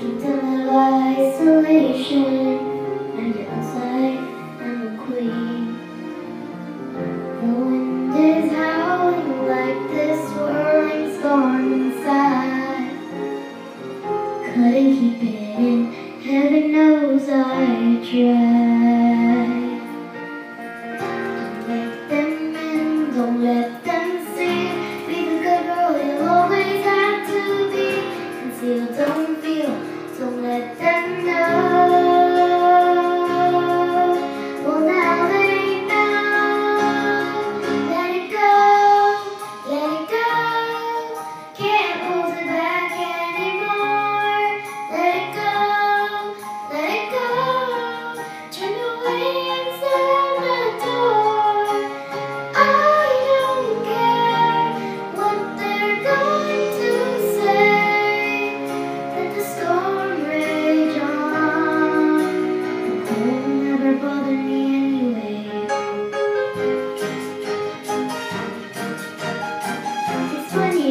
total isolation And outside I'm a queen. The wind is howling like this swirling storm inside. Couldn't keep it in, heaven knows I tried.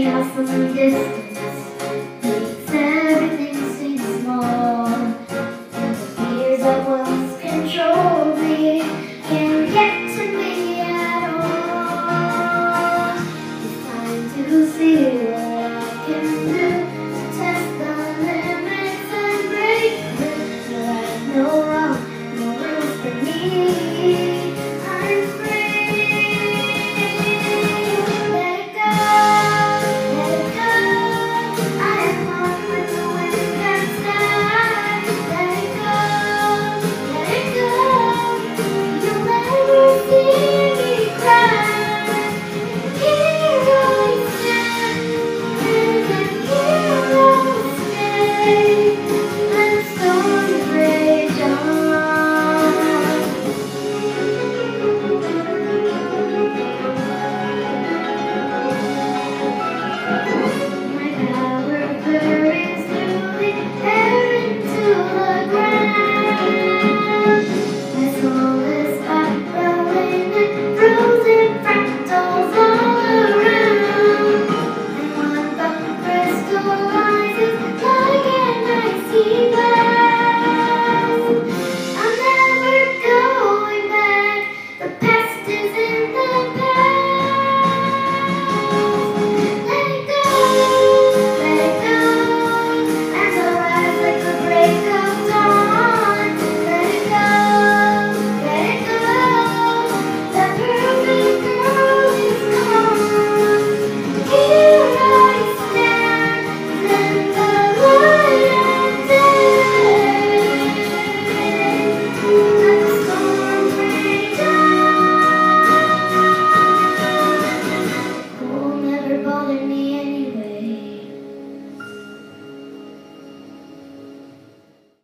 have some distance.